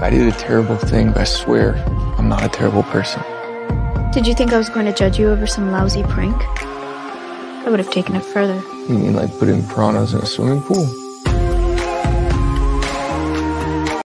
I did a terrible thing, but I swear I'm not a terrible person. Did you think I was going to judge you over some lousy prank? I would have taken it further. You mean like putting piranhas in a swimming pool?